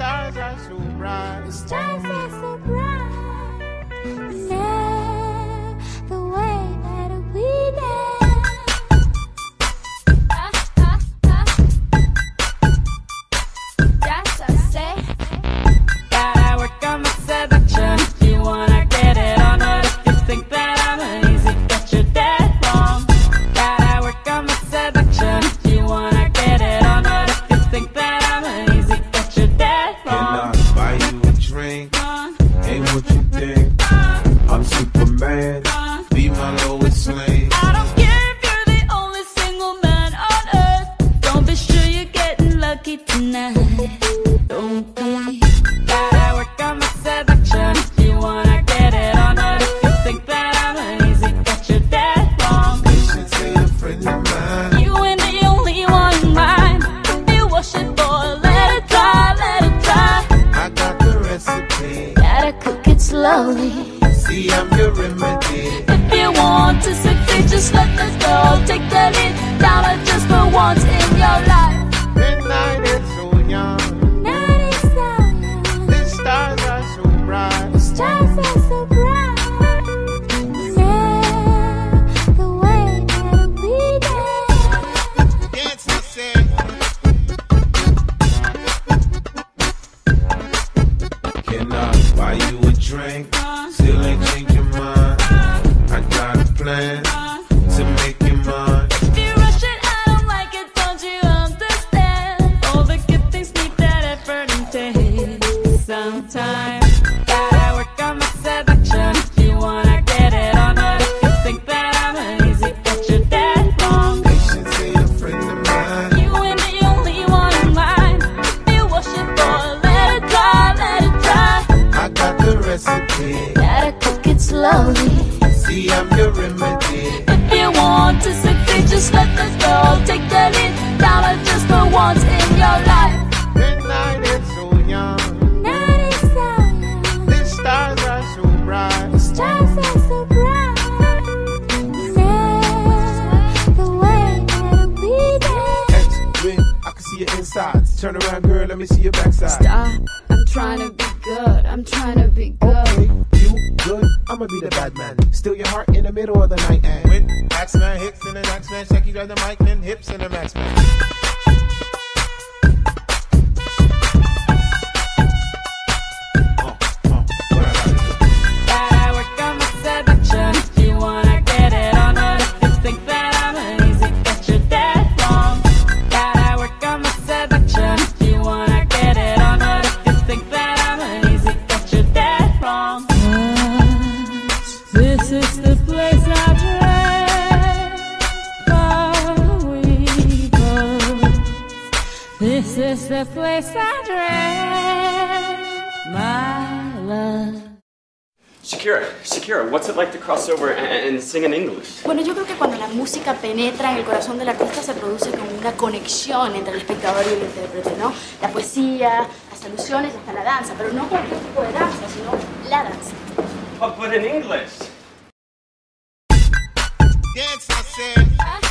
stars Ain't what you think. I'm Superman. Be my Lois Lane. Slowly. See, I'm your remedy. If you want to succeed, just let this girl take the lead. Down her just for once in your life. The night is so young. Night is so young. The stars are so bright. The stars are so bright. Yeah, the way that we dance. Dance, I said. Can I buy you drink? Still ain't change your mind. I got a plan to make you mine. If you rush it, I don't like it, don't you understand? All the good things need that effort and See, I'm your remedy. If you want to succeed, just let this girl take the lead. Down her just for once in your life. The night is so young. Night is so young. The stars are so bright. The stars are so bright. Yeah, the way that we dance. X-ring, I can see your insides. Turn around, girl, let me see your backside. Stop. I'm trying to be good. I'm trying to be good. Okay, you good? I'ma be the bad man. Steal your heart in the middle of the night and when Axman hits in the next man, check you got the mic, then hips in the max is the place I dread, my love. Shakira, Shakira, what's it like to cross over and, and sing in English? Bueno, yo creo que cuando la música penetra en el corazón del artista se produce como una conexión entre el espectador y el intérprete, ¿no? La poesía, las alusiones hasta la danza, pero no cualquier tipo de danza, sino la danza. But, but in English. Dance, I said.